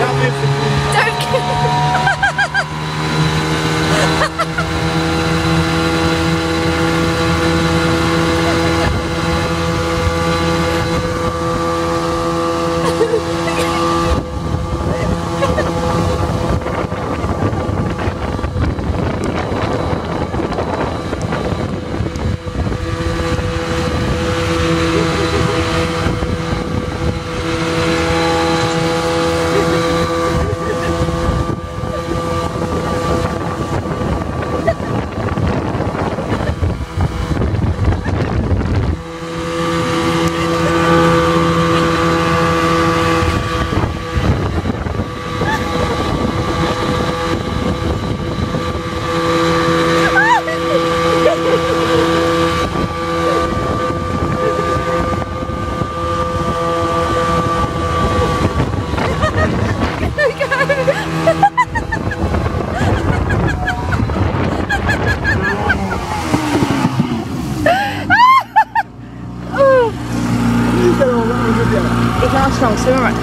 Já viu, Armstrong. It's Armstrong, so much.